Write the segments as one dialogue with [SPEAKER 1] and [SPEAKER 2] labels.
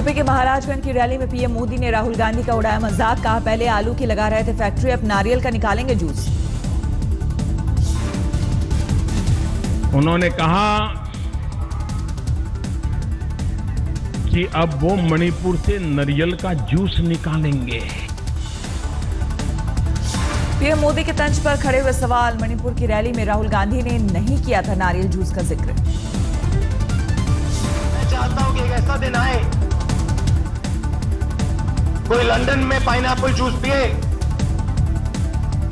[SPEAKER 1] UP के महाराजगंज की rally में पीएम मोदी ने राहुल गांधी का उड़ाया मज़ाक कहा पहले आलू की लगा रहे थे फैक्ट्री अब नारियल का निकालेंगे जूस।
[SPEAKER 2] उन्होंने कहा कि अब वो मणिपुर से नारियल का जूस निकालेंगे।
[SPEAKER 1] पीएम मोदी के तंज पर खड़े हुए सवाल मणिपुर की रैली में राहुल गांधी ने नहीं किया था नारियल जूस का ज़िक्र।
[SPEAKER 3] मैं चाहता हूँ कि एक ऐसा दिन आए कोई लंदन में पाइनएप्पल जूस पिए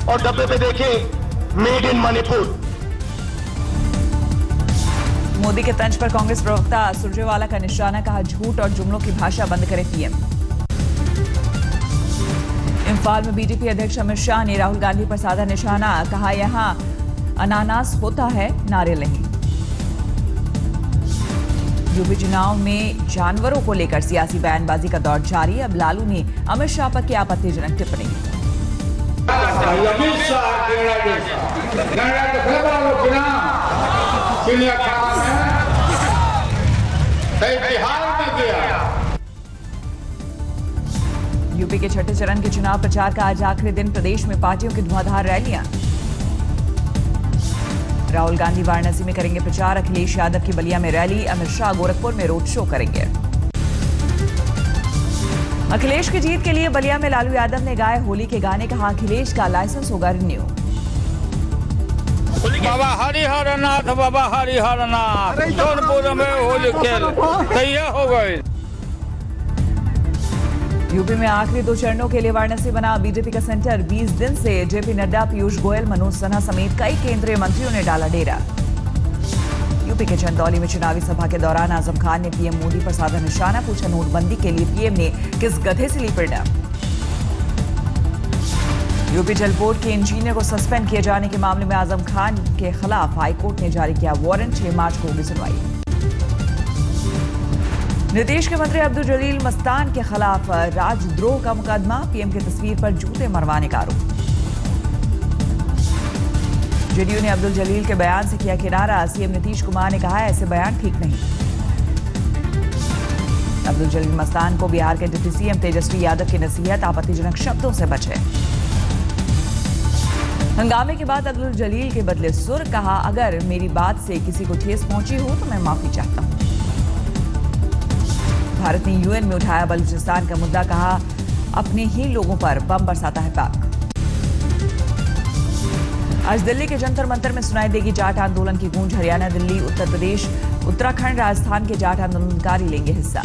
[SPEAKER 3] और डब्बे पे देखे, मेड इन मणिपुर.
[SPEAKER 1] मोदी के तंज पर कांग्रेस प्रवक्ता सुरजेवाला का निशाना कहा, झूठ और जुमलों की भाषा बंद करे पीएम. इम्फाल में बीजेपी अध्यक्ष अमित शाह ने राहुल गांधी पर साधा निशाना, कहा, यहाँ अनानास होता है नारियल नहीं। यूपी चुनाव में जानवरों को लेकर सियासी बयानबाजी का दौर जारी। अब लालू ने अमित शाह पर की आपत्तिजनक टिप्पणी। यूपी के छठे चरण के चुनाव प्रचार का आज आखिरी दिन। प्रदेश में पार्टियों की धुआंधार रैलियाँ। राहुल गांधी वाराणसी में करेंगे प्रचार अखिलेश यादव की बलिया में रैली अमित शाह गोरखपुर में रोड शो करेंगे। अखिलेश की जीत के लिए बलिया में लालू यादव ने गाए होली के गाने कहा अखिलेश का लाइसेंस होगा रिन्यू।
[SPEAKER 4] बाबा हरिहर नाथ बाबा हरिहर नाथ जौनपुर में होली खेल तैयार हो गए
[SPEAKER 1] यूपी में आखिरी दो चरणों के लिए वाराणसी बना बीजेपी का सेंटर। 20 दिन से जेपी नड्डा, पीयूष गोयल, मनोज सिन्हा समेत कई केंद्रीय मंत्रियों ने डाला डेरा। यूपी के चंदौली में चुनावी सभा के दौरान आज़म खान ने पीएम मोदी पर साधा निशाना पूछा। नोटबंदी के लिए पीएम ने किस गधे से ली पिंडा यूपी जल बोर्ड के इंजीनियर को सस्पेंड किए जाने के मामले में आज़म खान के खिलाफ हाईकोर्ट ने जारी किया वारंट। छह मार्च को होगी सुनवाई। नीतीश के मंत्री अब्दुल जलील मस्तान के खिलाफ राजद्रोह का मुकदमा, पीएम की तस्वीर पर जूते मरवाने का आरोप। जेडीयू ने अब्दुल जलील के बयान से किया किनारा। सीएम नीतीश कुमार ने कहा, ऐसे बयान ठीक नहीं। अब्दुल जलील मस्तान को बिहार के डिप्टी सीएम तेजस्वी यादव की नसीहत आपत्तिजनक शब्दों से बचे हंगामे के बाद अब्दुल जलील के बदले सुर, कहा, अगर मेरी बात से किसी को ठेस पहुँची हो तो मैं माफ़ी चाहता हूँ। भारत ने यूएन में उठाया बलूचिस्तान का मुद्दा, कहा, अपने ही लोगों पर बम बरसाता है पाक। आज दिल्ली के जंतर मंतर में सुनाई देगी जाट आंदोलन की गूंज। हरियाणा, दिल्ली, उत्तर प्रदेश, उत्तराखंड, राजस्थान के जाट आंदोलनकारी लेंगे हिस्सा।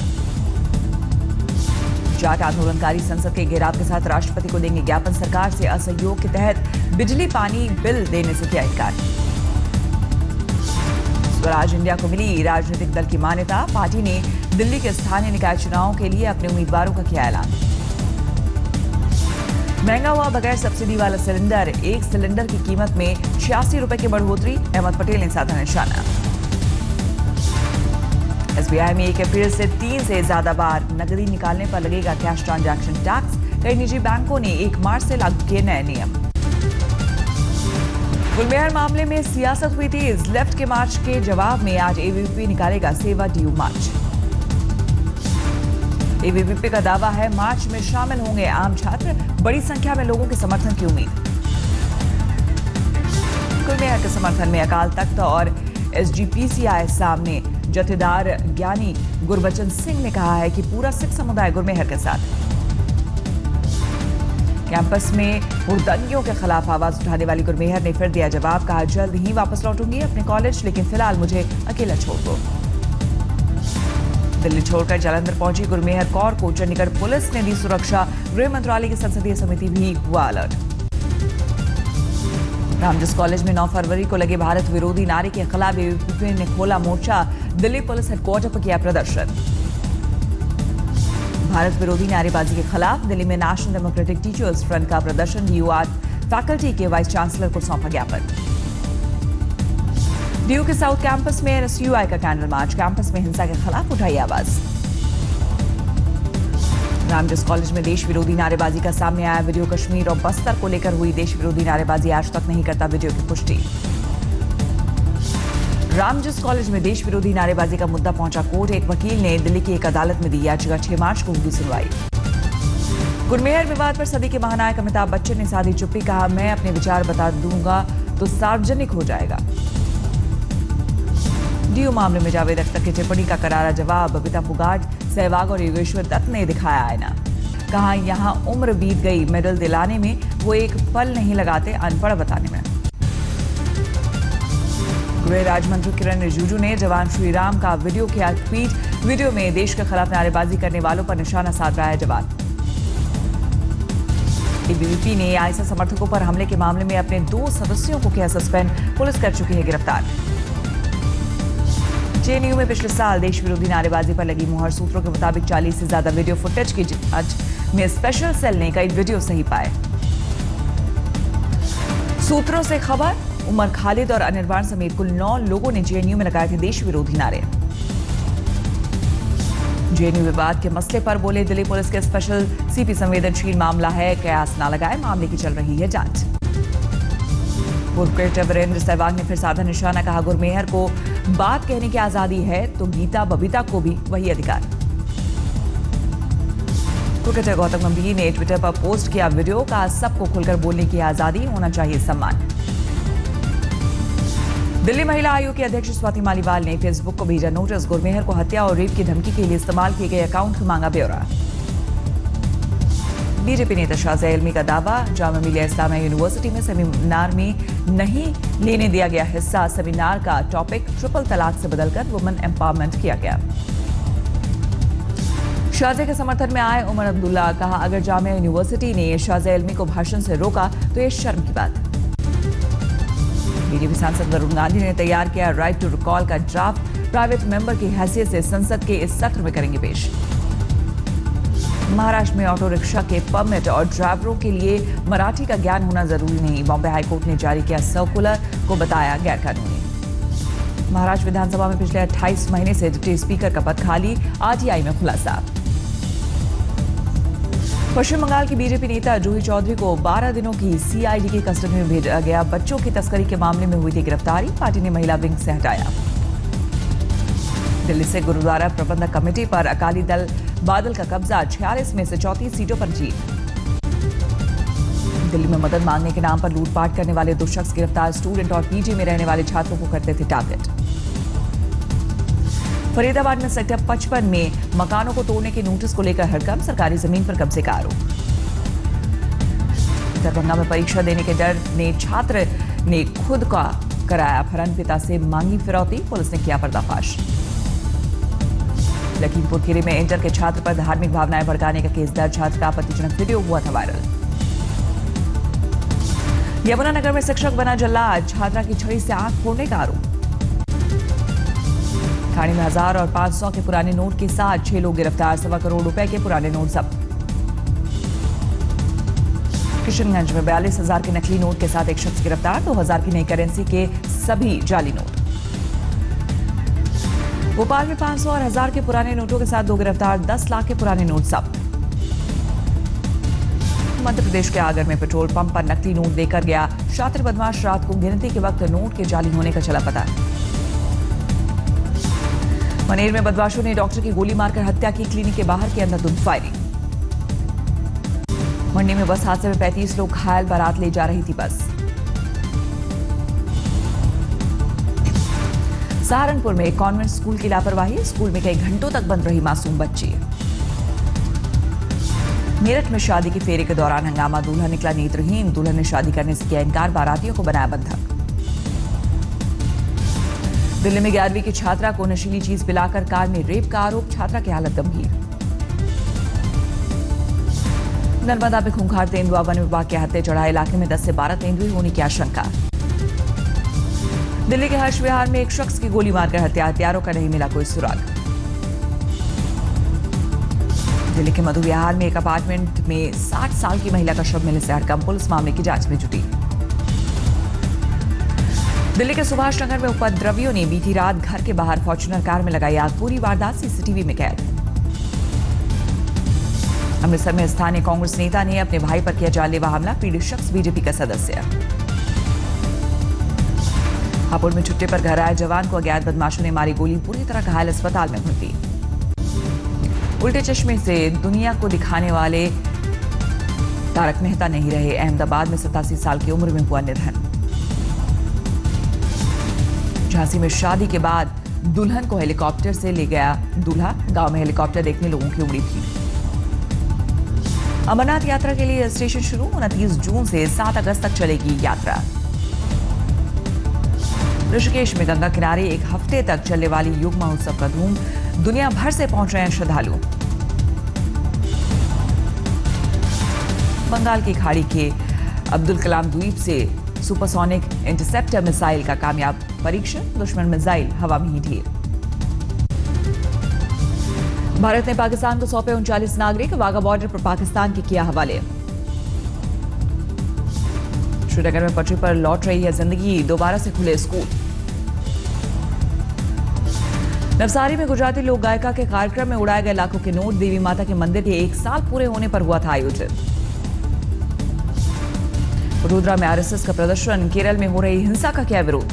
[SPEAKER 1] जाट आंदोलनकारी संसद के घेराव के साथ राष्ट्रपति को देंगे ज्ञापन। सरकार से असहयोग के तहत बिजली पानी बिल देने से किया इनकार। स्वराज इंडिया को मिली राजनीतिक दल की मान्यता। पार्टी ने दिल्ली के स्थानीय निकाय चुनावों के लिए अपने उम्मीदवारों का किया ऐलान। महँगा हुआ बगैर सब्सिडी वाला सिलेंडर, एक सिलेंडर की कीमत में छियासी रुपए की बढ़ोतरी, अहमद पटेल ने साधा निशाना। एसबीआई में एक अप्रैल से तीन से ज़्यादा बार नकदी निकालने पर लगेगा कैश ट्रांजैक्शन टैक्स। कई निजी बैंकों ने एक मार्च से लागू किए नए नियम। गुलमेहर मामले में सियासत हुई तेज। लेफ़्ट के मार्च के जवाब में आज एबीवीपी निकालेगा सेवा ड्यू मार्च। एबीवीपी का दावा है, मार्च में शामिल होंगे आम छात्र। बड़ी संख्या में लोगों के समर्थन की उम्मीद। गुलमेहर के समर्थन में अकाल तख्त और एसजीपीसी आए सामने। जथेदार ज्ञानी गुरबचन सिंह ने कहा है कि पूरा सिख समुदाय गुरमेहर के साथ। है कैंपस में हुड़दंगियों के खिलाफ आवाज़ उठाने वाली गुरमेहर ने फिर दिया जवाब, कहा, जल्द ही वापस लौटूँगी अपने कॉलेज, लेकिन फ़िलहाल मुझे अकेला छोड़। दो दिल्ली छोड़कर जालंधर पहुँची गुरमेहर कौर को चंडीगढ़ पुलिस ने दी सुरक्षा। गृह मंत्रालय की संसदीय समिति भी हुआ अलर्ट। रामजस कॉलेज में 9 फरवरी को लगे भारत विरोधी नारे के खिलाफ एबीवीपी ने खोला मोर्चा। दिल्ली पुलिस हेडक्वार्टर पर किया प्रदर्शन। भारत विरोधी नारेबाजी के खिलाफ दिल्ली में नेशनल डेमोक्रेटिक टीचर्स फ्रंट का प्रदर्शन डीयू आज फैकल्टी के वाइस चांसलर को सौंपा ज्ञापन। डीयू के साउथ कैंपस में एनएसयूआई का कैंडल मार्च कैंपस में हिंसा के खिलाफ उठाई आवाज़। रामजस कॉलेज में देश विरोधी नारेबाजी का सामने आया। वीडियो कश्मीर और बस्तर को लेकर हुई देश विरोधी नारेबाजी आज तक नहीं करता। वीडियो की पुष्टि। रामजस कॉलेज में देश विरोधी नारेबाजी का मुद्दा पहुँचा कोर्ट। एक वकील ने दिल्ली की एक अदालत में दी याचिका। 6 मार्च को होगी सुनवाई। गुरमेहर विवाद पर सदी के महानायक अमिताभ बच्चन ने साधी चुप्पी कहा, मैं अपने विचार बता दूँगा तो सार्वजनिक हो जाएगा। डीयू मामले में जावेद अख्तर की टिप्पणी का करारा जवाब, बबीता फुगाट, सहवाग और योगेश्वर दत्त ने दिखाया आईना। कहा, यहाँ उम्र बीत गई, मेडल दिलाने में वो एक पल नहीं लगाते, अनपढ़ बताने में। गृह राज्य मंत्री किरण रिजिजू ने जवान श्री राम का वीडियो किया ट्वीट वीडियो में देश के खिलाफ नारेबाजी करने वालों पर निशाना साध रहा है जवान एबीवीपी ने आईएसआई समर्थकों पर हमले के मामले में अपने दो सदस्यों को किया सस्पेंड, पुलिस कर चुकी है गिरफ़्तार। जेएनयू में पिछले साल देश विरोधी नारेबाजी पर लगी मुहर, सूत्रों के मुताबिक 40 से ज़्यादा वीडियो फुटेज की जाँच में स्पेशल सेल ने कई वीडियो सही पाए। सूत्रों से खबर उमर खालिद और अनिर्वाण समेत कुल नौ लोगों ने जेएनयू में लगाए थे देश विरोधी नारे। जेएनयू विवाद के मसले पर बोले दिल्ली पुलिस के स्पेशल सीपी संवेदनशील मामला है, कयास ना लगाए, मामले की चल रही है जाँच। पूर्व क्रिकेटर वीरेंद्र सहवाग ने फिर साधा निशाना कहा, गुरमेहर को बात कहने की आज़ादी है तो गीता बबीता को भी वही अधिकार। क्रिकेटर गौतम गंभीर ने ट्विटर पर पोस्ट किया वीडियो का सबको खुलकर बोलने की आज़ादी, होना चाहिए सम्मान। दिल्ली महिला आयोग की अध्यक्ष स्वाति मालीवाल ने फेसबुक को भेजा नोटिस। गुरमेहर को हत्या और रेप की धमकी के लिए इस्तेमाल किए गए अकाउंट मांगा ब्यौरा। बीजेपी नेता शाह इल्मी का दावा जामा मिलिया इस्लामिया यूनिवर्सिटी में सेमिनार में नहीं लेने दिया गया हिस्सा, सेमिनार का टॉपिक ट्रिपल तलाक से बदलकर वुमेन एम्पावरमेंट किया गया। शाहजे के समर्थन में आए उमर अब्दुल्ला, कहा, अगर जामिया यूनिवर्सिटी ने शाह इल्मी को भाषण से रोका तो ये शर्म की बात बीजेपी सांसद वरुण गांधी ने तैयार किया राइट टू रिकॉल का ड्राफ्ट प्राइवेट मेंबर की हैसियत से संसद के इस सत्र में करेंगे पेश। महाराष्ट्र में ऑटो रिक्शा के परमिट और ड्राइवरों के लिए मराठी का ज्ञान होना ज़रूरी नहीं। बॉम्बे हाईकोर्ट ने जारी किया सर्कुलर को बताया गैरकानूनी। महाराष्ट्र विधानसभा में पिछले 28 महीने से डिप्टी स्पीकर का पद खाली, आरटीआई में खुलासा। पश्चिम बंगाल की बीजेपी नेता जूही चौधरी को 12 दिनों की सीआईडी की कस्टडी में भेजा गया। बच्चों की तस्करी के मामले में हुई थी गिरफ्तारी। पार्टी ने महिला विंग से हटाया। दिल्ली से गुरुद्वारा प्रबंधक कमेटी पर अकाली दल बादल का कब्जा, छियालीस में से चौतीस सीटों पर जीत। दिल्ली में मदद मांगने के नाम पर लूटपाट करने वाले दो शख्स गिरफ़्तार। स्टूडेंट और पीजी में रहने वाले छात्रों को करते थे टारगेट। फरीदाबाद में सेक्टर 55 में मकानों को तोड़ने के नोटिस को लेकर हड़कम सरकारी ज़मीन पर कब्जे का आरोप। दरभंगा में परीक्षा देने के डर ने छात्र ने खुद का कराया अपहरण, पिता से मांगी फिरौती, पुलिस ने किया पर्दाफाश। लखीमपुर खीरी में इंटर के छात्र पर धार्मिक भावनाएँ भड़काने का केस दर्ज, छात्र का आपत्तिजनक वीडियो हुआ था वायरल। यमुनानगर में शिक्षक बना जल्लाद, छात्रा की छड़ी से आँख फोड़ने का आरोप। थाने में हज़ार और पाँच सौ के पुराने नोट के साथ छह लोग गिरफ़्तार, सवा करोड़ रुपए के पुराने नोट जब्त। किशनगंज में बयालीस हज़ार के नकली नोट के साथ एक शख्स गिरफ़्तार, दो हज़ार की नई करेंसी के सभी जाली नोट। भोपाल में 500 और हज़ार के पुराने नोटों के साथ दो गिरफ़्तार 10 लाख के पुराने नोट जब्त। मध्य प्रदेश के आगर में पेट्रोल पंप पर नकली नोट देकर गया छात्र बदमाश रात को गिनती के वक्त नोट के जाली होने का चला पता। मनेर में बदमाशों ने डॉक्टर की गोली मारकर हत्या की। क्लिनिक के बाहर की अंधाधुंध फायरिंग मंडी में बस हादसे में 35 लोग घायल, बारात ले जा रही थी बस। सहारनपुर में एक कॉन्वेंट स्कूल की लापरवाही, स्कूल में कई घंटों तक बंद रही मासूम बच्ची। मेरठ में शादी के फेरे के दौरान हंगामा, दूल्हा निकला नेत्रहीन। दुल्हन ने शादी करने से किया इनकार, बारातियों को बनाया बंधक। दिल्ली में ग्यारहवीं की छात्रा को नशीली चीज़ पिलाकर कार में रेप का आरोप, छात्रा की हालत गंभीर। नर्मदा में खूंखार तेंदुआ वन विभाग के हत्या चढ़ा इलाके में 10 से 12 तेंदुए होने की आशंका। दिल्ली के हर्ष विहार में एक शख्स की गोली मारकर हत्या हत्यारों का नहीं मिला कोई सुराग। दिल्ली के मधु विहार में एक अपार्टमेंट में 60 साल की महिला का शव मिलने से हड़कंप, पुलिस मामले की जाँच में जुटी। दिल्ली के सुभाष नगर में उपद्रवियों ने बीती रात घर के बाहर फॉर्चुनर कार में लगाई आग। पूरी वारदात सीसीटीवी में कैद। अमृतसर में स्थानीय कांग्रेस नेता ने अपने भाई पर किया जानलेवा हमला, पीड़ित शख्स बीजेपी का सदस्य। हापुड़ में छुट्टे पर घर आए जवान को अज्ञात बदमाशों ने मारी गोली, पूरी तरह घायल अस्पताल में भर्ती। उल्टे चश्मे से दुनिया को दिखाने वाले तारक मेहता नहीं रहे। अहमदाबाद में सतासी साल की उम्र में हुआ निधन। झांसी में शादी के बाद दुल्हन को हेलीकॉप्टर से ले गया दूल्हा। गाँव में हेलीकॉप्टर देखने लोगों की उमड़ी थी अमरनाथ यात्रा के लिए स्टेशन शुरू, उनतीस जून से 7 अगस्त तक चलेगी यात्रा। ऋषिकेश में गंगा किनारे एक हफ़्ते तक चलने वाली योग महोत्सव का धूम दुनिया भर से पहुँच रहे हैं श्रद्धालु। बंगाल की खाड़ी के अब्दुल कलाम द्वीप से सुपरसोनिक इंटरसेप्टर मिसाइल का कामयाब परीक्षण, दुश्मन मिसाइल, हवा में ही ढेर। भारत ने पाकिस्तान को सौंपे उनचालीस नागरिक, वाघा बॉर्डर पर पाकिस्तान के किया हवाले। श्रीनगर में पटरी पर लौट रही है ज़िंदगी, दोबारा से खुले स्कूल। नवसारी में गुजराती लोक गायिका के कार्यक्रम में उड़ाए गए लाखों के नोट, देवी माता के मंदिर के एक साल पूरे होने पर हुआ था आयोजित वडोदरा में आरएसएस का प्रदर्शन केरल में हो रही हिंसा का क्या विरोध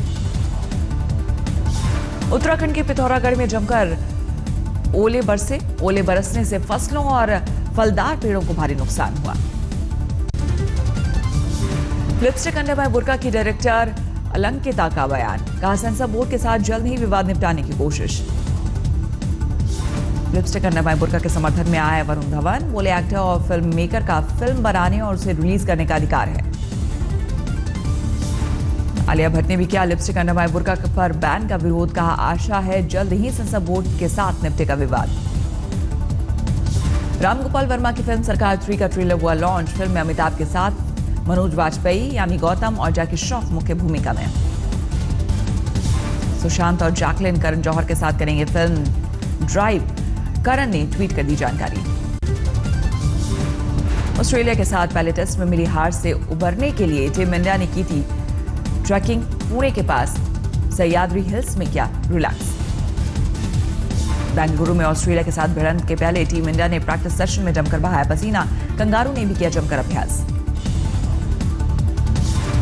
[SPEAKER 1] उत्तराखंड के पिथौरागढ़ में जमकर ओले बरसे ओले बरसने से फ़सलों और फलदार पेड़ों को भारी नुकसान हुआ लिपस्टिक अंडरबाय बुरका की डायरेक्टर अलंकिता का बयान कहा सेंसर बोर्ड के साथ जल्द ही विवाद निपटाने की कोशिश लिपस्टिक अंडरबाय बुरका के समर्थन में आए वरुण धवन बोले एक्टर और फ़िल्म मेकर का फ़िल्म बनाने और उसे रिलीज़ करने का अधिकार है आलिया भट्ट ने भी किया लिपस्टिक अंडरबाय बुरका पर बैन का विरोध, कहा आशा है जल्द ही संसद बोर्ड के साथ निपटेगा विवाद। रामगोपाल वर्मा की फ़िल्म सरकार थ्री का ट्रेलर हुआ लॉन्च फ़िल्म में अमिताभ के साथ मनोज वाजपेयी, यामी गौतम और जैकी श्रॉफ मुख्य भूमिका में। सुशांत और जैकलिन करण जौहर के साथ करेंगे फ़िल्म ड्राइव करण ने ट्वीट कर दी जानकारी। ऑस्ट्रेलिया के साथ पहले टेस्ट में मिली हार से उबरने के लिए टीम इंडिया ने की थी ट्रैकिंग पुणे के पास, सह्याद्री हिल्स में किया रिलैक्स बेंगलुरु में ऑस्ट्रेलिया के साथ भिड़ंत के पहले टीम इंडिया ने प्रैक्टिस सेशन में जमकर बहाया पसीना, कंगारू ने भी किया जमकर अभ्यास।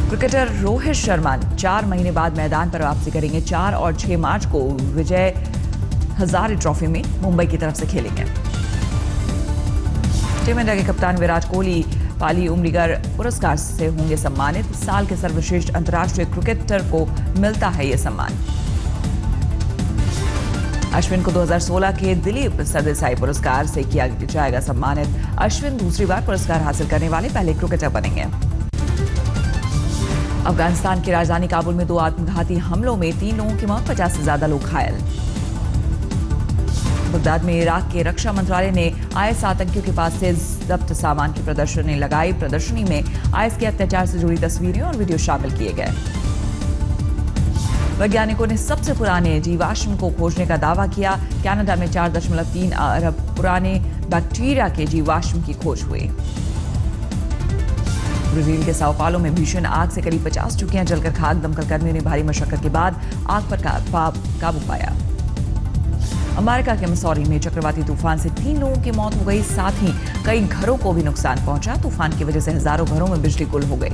[SPEAKER 1] क्रिकेटर रोहित शर्मा चार महीने बाद मैदान पर वापसी करेंगे। चार और छह मार्च को विजय हजारे ट्रॉफी में मुंबई की तरफ़ से खेलेंगे। टीम इंडिया के कप्तान विराट कोहली पाली उमरीगर पुरस्कार से होंगे सम्मानित। साल के सर्वश्रेष्ठ अंतर्राष्ट्रीय क्रिकेटर को मिलता है यह सम्मान। अश्विन को 2016 के दिलीप सरदेसाई पुरस्कार से किया जाएगा सम्मानित। अश्विन दूसरी बार पुरस्कार हासिल करने वाले पहले क्रिकेटर बनेंगे। अफ़गानिस्तान की राजधानी काबुल में दो आत्मघाती हमलों में तीन लोगों की मौत, पचास से ज़्यादा लोग घायल। बगदाद में इराक के रक्षा मंत्रालय ने आईएस आतंकियों के पास से जब्त सामान की प्रदर्शनी लगाई। प्रदर्शनी में आईएस के अत्याचार से जुड़ी तस्वीरें और वीडियो शामिल किए गए। वैज्ञानिकों ने सबसे पुराने जीवाश्म को खोजने का दावा किया। कनाडा में चार दशमलव तीन अरब पुराने बैक्टीरिया के जीवाश्म की खोज हुई। ब्राज़ील के साओपालो में भीषण आग से करीब 50 चुकियाँ जलकर खाक, दमकल कर्मियों ने भारी मशक्कत के बाद आग पर काबू पाया। अमेरिका के मसौरी में चक्रवाती तूफ़ान से तीन लोगों की मौत हो गई, साथ ही कई घरों को भी नुकसान पहुँचा। तूफ़ान की वजह से हज़ारों घरों में बिजली गुल हो गई।